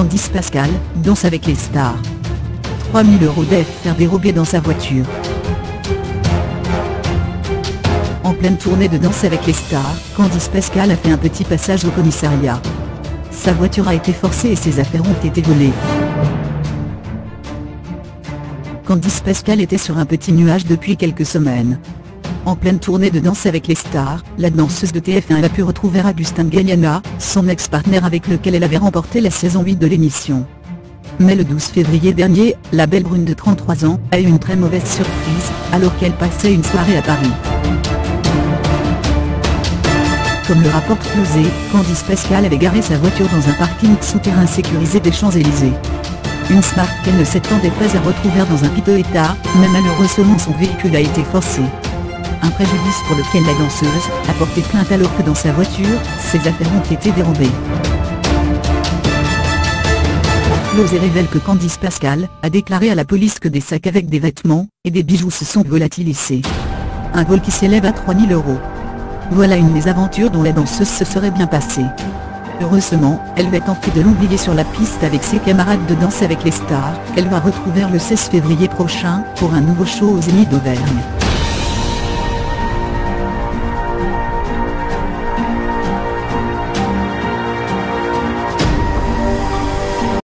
Candice Pascal, danse avec les stars. 3000 euros d'affaires dérobés dans sa voiture. En pleine tournée de danse avec les stars, Candice Pascal a fait un petit passage au commissariat. Sa voiture a été forcée et ses affaires ont été volées. Candice Pascal était sur un petit nuage depuis quelques semaines. En pleine tournée de danse avec les stars, la danseuse de TF1 a pu retrouver Agustin Galliana, son ex-partenaire avec lequel elle avait remporté la saison 8 de l'émission. Mais le 12 février dernier, la belle brune de 33 ans a eu une très mauvaise surprise, alors qu'elle passait une soirée à Paris. Comme le rapporte Closé, Candice Pascal avait garé sa voiture dans un parking souterrain sécurisé des Champs-Élysées. Une Smart qu'elle ne s'attendait pas à retrouver dans un piteux état, mais malheureusement son véhicule a été forcé. Un préjudice pour lequel la danseuse a porté plainte alors que dans sa voiture, ses affaires ont été dérobées. Closé révèle que Candice Pascal a déclaré à la police que des sacs avec des vêtements et des bijoux se sont volatilisés. Un vol qui s'élève à 3000 euros. Voilà une mésaventure dont la danseuse se serait bien passée. Heureusement, elle va tenter de l'oublier sur la piste avec ses camarades de danse avec les stars, qu'elle va retrouver le 16 février prochain, pour un nouveau show aux Zénith d'Auvergne.